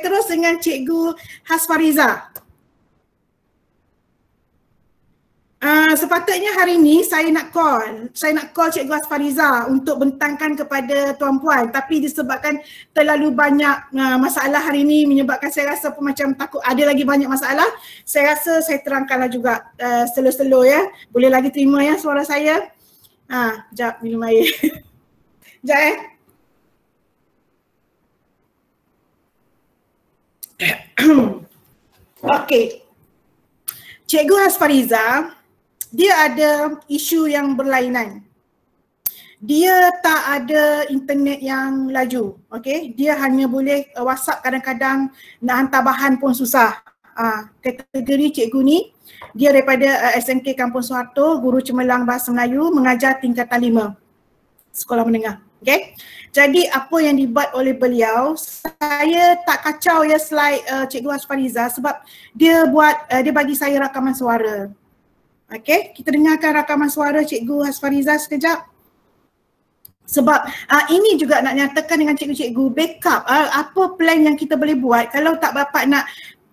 terus dengan Cikgu Hasfariza. Uh, sepatutnya hari ini saya nak call, saya nak call Cikgu Asfariza untuk bentangkan kepada tuan puan tapi disebabkan terlalu banyak uh, masalah hari ini menyebabkan saya rasa pun macam takut ada lagi banyak masalah saya rasa saya terangkanlah juga uh, slow-slow ya. Boleh lagi terima ya suara saya? Ha, sekejap minum air. Sekejap eh Okey. Cikgu Hasfariza, dia ada isu yang berlainan. Dia tak ada internet yang laju, okay? Dia hanya boleh uh, WhatsApp kadang-kadang nak hantar bahan pun susah. Uh, kategori cikgu ni, dia daripada uh, SMK Kampung Soeharto, guru cemerlang bahasa Melayu, mengajar tingkatan lima sekolah menengah. Okay. Jadi apa yang dibuat oleh beliau, saya tak kacau ya slide uh, Cikgu Asfariza sebab dia buat, uh, dia bagi saya rakaman suara. Okay, kita dengarkan rakaman suara Cikgu Hasfariza sekejap. Sebab uh, ini juga nak nyatakan dengan cikgu-cikgu backup uh, apa plan yang kita boleh buat kalau tak dapat nak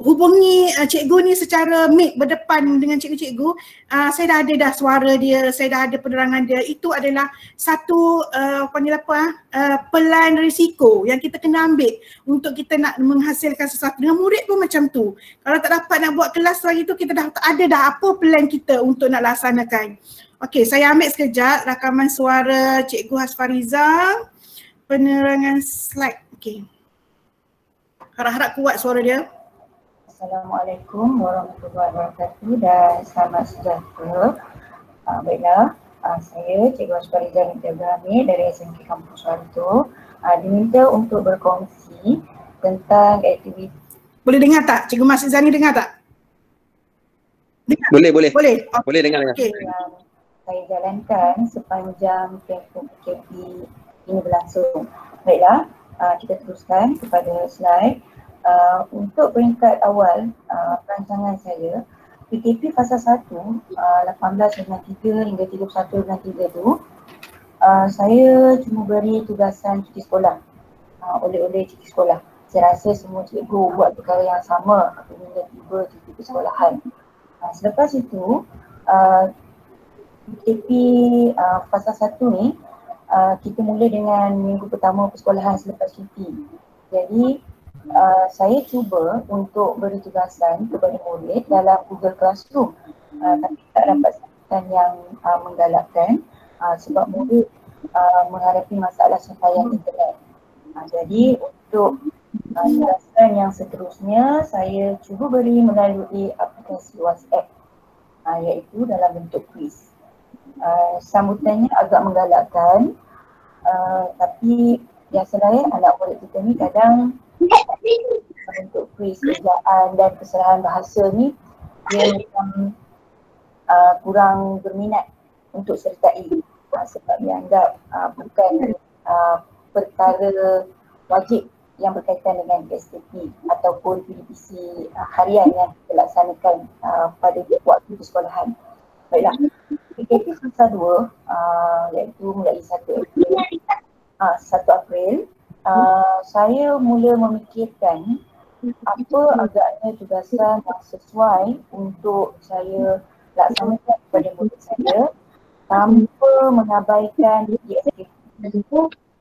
hubungi uh, cikgu ni secara mic berdepan dengan cikgu-cikgu uh, saya dah ada dah suara dia, saya dah ada penerangan dia itu adalah satu uh, panggil apa uh, pelan risiko yang kita kena ambil untuk kita nak menghasilkan sesuatu dengan murid pun macam tu kalau tak dapat nak buat kelas lagi tu kita dah tak ada dah apa plan kita untuk nak laksanakan Okey, saya ambil sekejap rakaman suara Cikgu Hasfariza penerangan slide. Okey. Harap-harap kuat suara dia. Assalamualaikum warahmatullahi wabarakatuh dan selamat sejahtera. Uh, baiklah, uh, saya Cikgu Aspari Jamin Ibrahim dari SMK Kampus Suarto uh, diminta untuk berkongsi tentang aktiviti Boleh dengar tak? Cikgu Mas Zani dengar tak? Dengar? Boleh, boleh. Boleh. Okay. Boleh dengar dengar. Okay. Yang saya jalankan sepanjang tempoh PKP ini berlangsung. Baiklah, uh, kita teruskan kepada slide uh, untuk peringkat awal uh, perancangan saya PKP fasa 1 uh, 1893 hingga 3193 tu uh, saya cuma beri tugasan cuti sekolah. Uh, oleh-oleh cuti sekolah. Saya rasa semua cikgu buat perkara yang sama apabila tiba cuti persekolahan. Uh, selepas itu uh, PKP uh, fasa 1 ni uh, kita mula dengan minggu pertama persekolahan selepas cuti. Jadi uh, saya cuba untuk beri tugasan kepada murid dalam Google Classroom uh, tapi tak dapat sambutan yang uh, menggalakkan uh, sebab murid uh, menghadapi masalah capaian internet. Uh, jadi untuk uh, tugasan yang seterusnya saya cuba beri melalui aplikasi WhatsApp uh, iaitu dalam bentuk quiz. Uh, sambutannya agak menggalakkan uh, tapi biasanya anak murid kita ni kadang untuk kuis kerjaan dan kesalahan bahasa ni dia macam uh, kurang berminat untuk sertai uh, sebab dia anggap uh, bukan uh, perkara wajib yang berkaitan dengan STP ataupun PDPC uh, harian yang kita laksanakan uh, pada waktu persekolahan. Baiklah, PKP fasa 2 uh, iaitu mulai 1 April, uh, 1 April uh, saya mula memikirkan apa agaknya tugasan yang sesuai untuk saya laksanakan kepada murid saya tanpa mengabaikan DSK.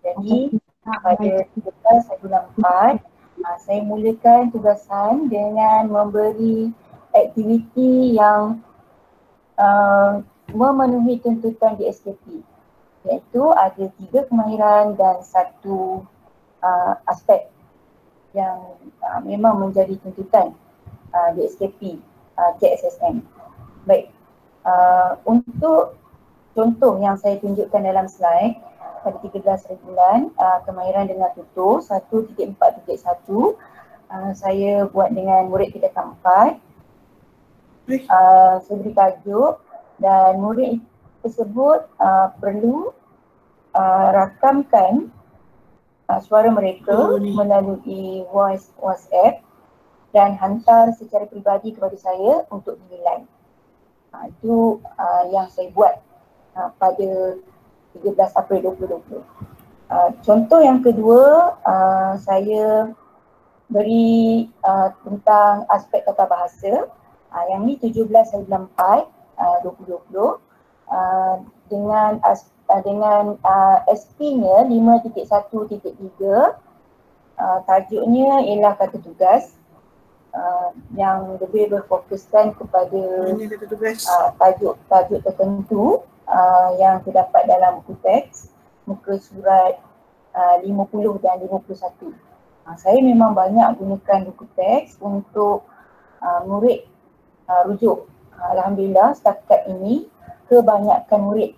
Jadi pada 13 bulan 4, uh, saya mulakan tugasan dengan memberi aktiviti yang uh, memenuhi tuntutan DSKP iaitu ada tiga kemahiran dan satu uh, aspek yang uh, memang menjadi tuntutan uh, di SKP uh, KSSM. Baik, uh, untuk contoh yang saya tunjukkan dalam slide pada 13 bulan uh, kemahiran dengan tutur 1.4.1 uh, saya buat dengan murid kita keempat uh, saya beri tajuk dan murid tersebut uh, perlu uh, rakamkan uh, suara mereka oh, melalui voice WhatsApp dan hantar secara peribadi kepada saya untuk dinilai. Uh, itu uh, yang saya buat uh, pada 13 April 2020. Uh, contoh yang kedua, uh, saya beri uh, tentang aspek tata bahasa. Uh, yang ni 1794 uh, 2020 uh, dengan as, uh, dengan uh, SP-nya 5.1.3 uh, tajuknya ialah kata tugas uh, yang lebih berfokuskan kepada uh, tajuk tajuk tertentu uh, yang terdapat dalam buku teks muka surat uh, 50 dan 51. Uh, saya memang banyak gunakan buku teks untuk uh, murid uh, rujuk. Uh, Alhamdulillah setakat ini kebanyakan murid,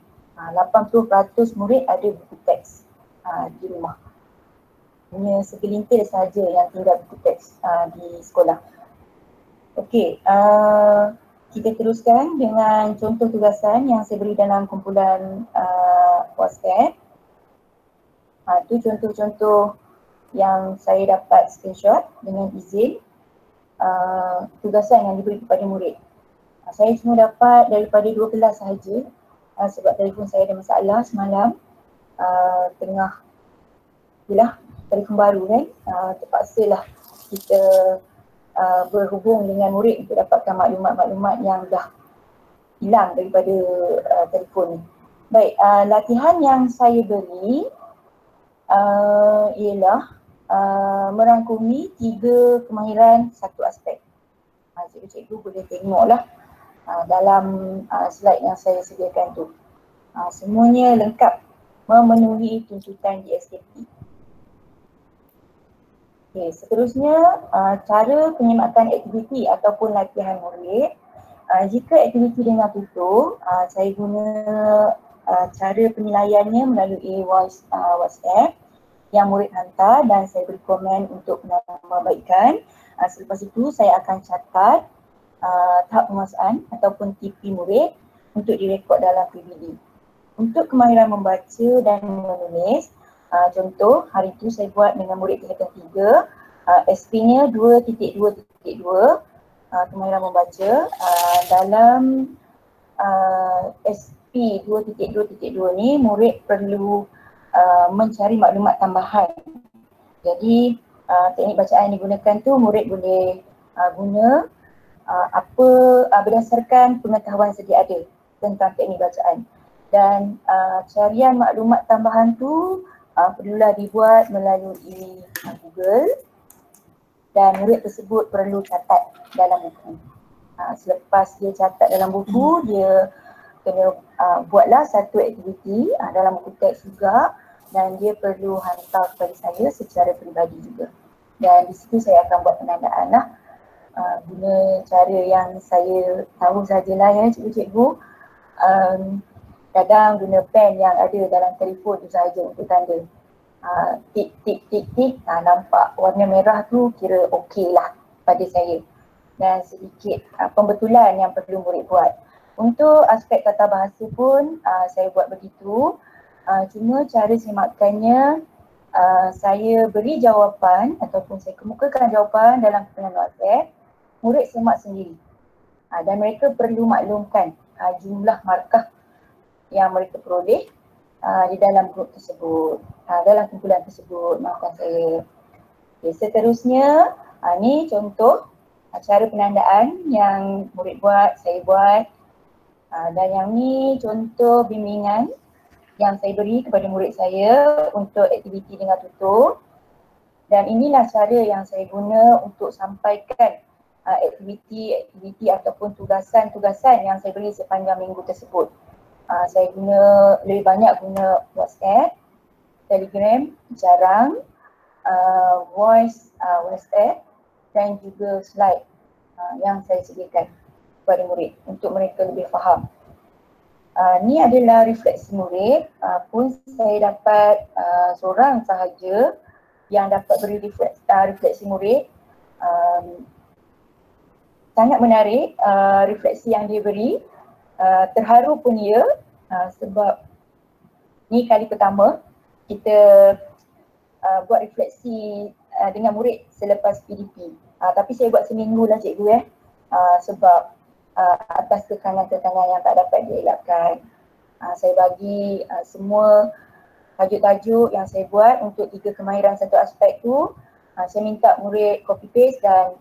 80% murid ada buku teks uh, di rumah. Hanya segelintir saja yang tinggal buku teks uh, di sekolah. Okey, kita teruskan dengan contoh tugasan yang saya beri dalam kumpulan WhatsApp. Itu contoh-contoh yang saya dapat screenshot dengan izin tugasan yang diberi kepada murid. Saya cuma dapat daripada dua kelas sahaja uh, sebab telefon saya ada masalah semalam uh, tengah yalah telefon baru kan uh, terpaksalah kita uh, berhubung dengan murid untuk dapatkan maklumat-maklumat yang dah hilang daripada uh, telefon ni. Baik, uh, latihan yang saya beri uh, ialah uh, merangkumi tiga kemahiran satu aspek. Cikgu-cikgu boleh tengoklah uh, dalam uh, slide yang saya sediakan tu. Uh, semuanya lengkap memenuhi tuntutan DSKP. Okay, seterusnya cara penyemakan aktiviti ataupun latihan murid. Jika aktiviti dengan tutur, uh, saya guna cara penilaiannya melalui WhatsApp yang murid hantar dan saya beri komen untuk menambahbaikkan. Uh, selepas itu saya akan catat uh, tahap penguasaan ataupun TP murid untuk direkod dalam PBD. Untuk kemahiran membaca dan menulis, uh, contoh hari itu saya buat dengan murid tingkatan 3, uh, SP-nya 2.2.2, uh, kemahiran membaca. Uh, dalam uh, SP 2.2.2 ni murid perlu Uh, mencari maklumat tambahan. Jadi uh, teknik bacaan yang digunakan tu murid boleh uh, guna uh, apa uh, berdasarkan pengetahuan sedia ada tentang teknik bacaan. Dan uh, carian maklumat tambahan tu uh, perlulah dibuat melalui uh, Google dan murid tersebut perlu catat dalam buku. Uh, selepas dia catat dalam buku, dia kena uh, buatlah satu aktiviti uh, dalam buku teks juga dan dia perlu hantar kepada saya secara peribadi juga. Dan di situ saya akan buat penandaan lah uh, guna cara yang saya tahu sajalah ya cikgu-cikgu. Um, kadang guna pen yang ada dalam telefon tu sahaja untuk tanda. Uh, tik tik tik tik uh, nampak warna merah tu kira okey lah pada saya. Dan sedikit uh, pembetulan yang perlu murid buat. Untuk aspek kata bahasa pun uh, saya buat begitu. Uh, cuma cara semakannya uh, saya beri jawapan ataupun saya kemukakan jawapan dalam keterangan WhatsApp murid semak sendiri. Uh, dan mereka perlu maklumkan uh, jumlah markah yang mereka peroleh uh, di dalam grup tersebut. Uh, dalam kumpulan tersebut maafkan saya. Okay, seterusnya uh, ni contoh cara penandaan yang murid buat saya buat. Uh, dan yang ni contoh bimbingan yang saya beri kepada murid saya untuk aktiviti dengan tutur dan inilah cara yang saya guna untuk sampaikan uh, aktiviti-aktiviti ataupun tugasan-tugasan yang saya beri sepanjang minggu tersebut. Uh, saya guna lebih banyak guna WhatsApp, Telegram, jarang, uh, voice uh, WhatsApp dan juga slide uh, yang saya sediakan kepada murid untuk mereka lebih faham. Uh, ni adalah refleksi murid uh, pun saya dapat uh, seorang sahaja yang dapat beri refleksi, uh, refleksi murid um, sangat menarik uh, refleksi yang dia beri. Uh, terharu pun ia uh, sebab ni kali pertama kita uh, buat refleksi uh, dengan murid selepas PDP uh, tapi saya buat seminggu lah cikgu eh. Uh, sebab uh, atas tekanan-tekanan yang tak dapat dielakkan. Uh, saya bagi uh, semua tajuk-tajuk yang saya buat untuk tiga kemahiran satu aspek tu. Uh, saya minta murid copy paste dan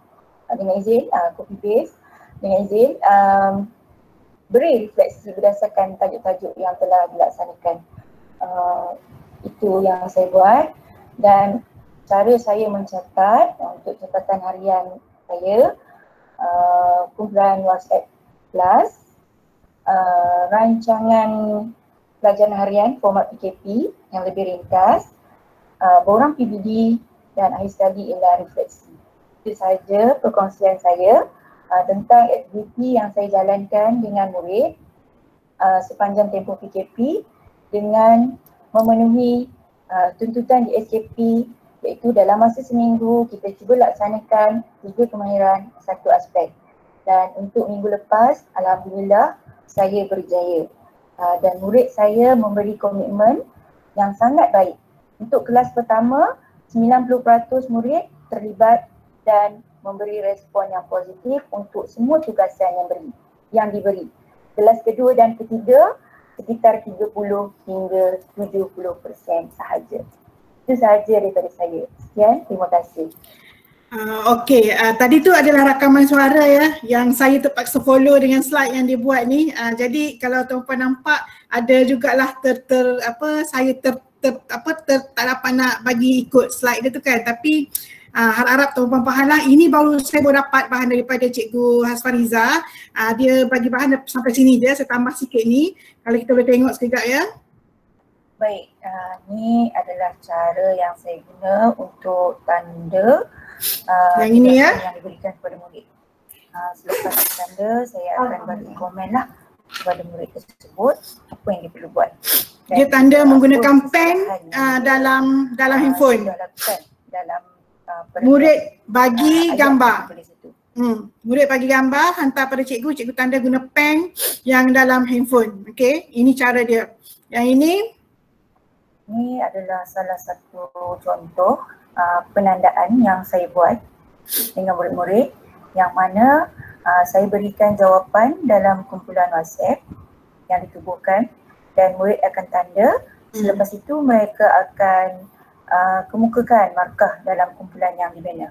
dengan izin uh, copy paste dengan izin um, beri refleksi berdasarkan tajuk-tajuk yang telah dilaksanakan. Uh, itu yang saya buat dan cara saya mencatat untuk catatan harian saya uh, kumpulan WhatsApp Plus uh, rancangan pelajaran harian format PKP yang lebih ringkas uh, borang PBD dan akhir sekali ialah refleksi. Itu sahaja perkongsian saya uh, tentang aktiviti yang saya jalankan dengan murid uh, sepanjang tempoh PKP dengan memenuhi uh, tuntutan di SKP iaitu dalam masa seminggu kita cuba laksanakan tiga kemahiran satu aspek. Dan untuk minggu lepas Alhamdulillah saya berjaya. Uh, dan murid saya memberi komitmen yang sangat baik. Untuk kelas pertama 90% murid terlibat dan memberi respon yang positif untuk semua tugasan yang beri yang diberi. Kelas kedua dan ketiga sekitar 30 hingga 70% sahaja. Itu sahaja daripada saya. Sekian, terima kasih. Uh, okay, uh, tadi tu adalah rakaman suara ya yang saya terpaksa follow dengan slide yang dibuat ni. Uh, jadi kalau tuan-puan nampak ada jugalah ter, ter apa saya ter, ter apa ter, tak dapat nak bagi ikut slide dia tu kan tapi harap-harap tuan-puan faham lah ini baru saya baru dapat bahan daripada cikgu Hasfariza. Uh, dia bagi bahan sampai sini je saya tambah sikit ni. Kalau kita boleh tengok sekejap ya. Baik, uh, ni adalah cara yang saya guna untuk tanda uh, yang ini ya yang diberikan kepada murid. Uh, selepas tanda saya akan bagi komen lah kepada murid tersebut apa yang dia perlu buat. Dan dia tanda menggunakan pen uh, dalam dalam uh, handphone. Dalam uh, murid bagi uh, gambar. Hmm. Murid bagi gambar, hantar pada cikgu, cikgu tanda guna pen yang dalam handphone. Okay, ini cara dia. Yang ini? Ini adalah salah satu contoh uh, penandaan yang saya buat dengan murid-murid yang mana uh, saya berikan jawapan dalam kumpulan WhatsApp yang ditubuhkan dan murid akan tanda hmm. selepas itu mereka akan uh, kemukakan markah dalam kumpulan yang dibina.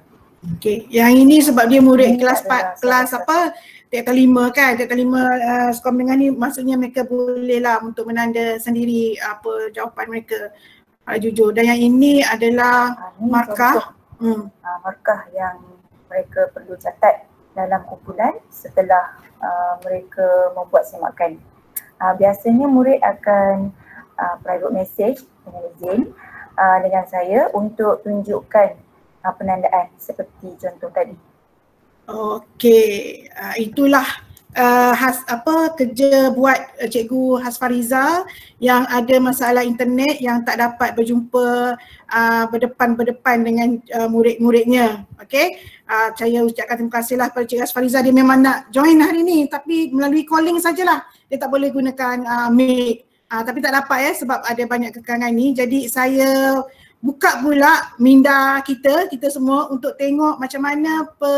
Okey, yang ini sebab dia murid ini kelas 4 kelas apa? Tingkatan lima kan, tingkatan lima uh, skor menengah ni maksudnya mereka boleh lah untuk menanda sendiri apa jawapan mereka uh, jujur dan yang ini adalah uh, ini markah hmm. uh, markah yang mereka perlu catat dalam kumpulan setelah uh, mereka membuat semakan. Uh, biasanya murid akan uh, private message dengan izin uh, dengan saya untuk tunjukkan uh, penandaan seperti contoh tadi. Okey, uh, itulah uh, has apa kerja buat uh, cikgu Hasfariza yang ada masalah internet yang tak dapat berjumpa uh, berdepan-berdepan dengan uh, murid-muridnya. Okey. Uh, saya ucapkan terima kasihlah kepada cikgu Hasfariza dia memang nak join hari ni tapi melalui calling sajalah. Dia tak boleh gunakan uh, mic. Uh, tapi tak dapat ya sebab ada banyak kekangan ni. Jadi saya buka pula minda kita, kita semua untuk tengok macam mana per